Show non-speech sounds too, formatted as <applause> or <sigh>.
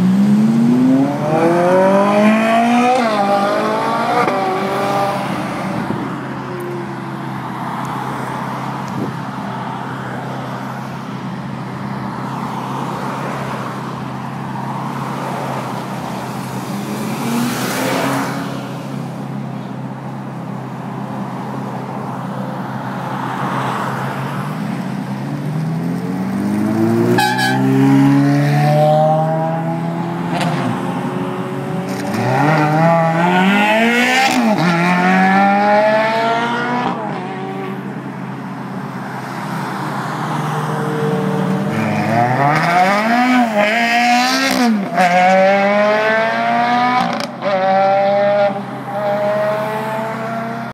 Mm-hmm. Hey. <laughs>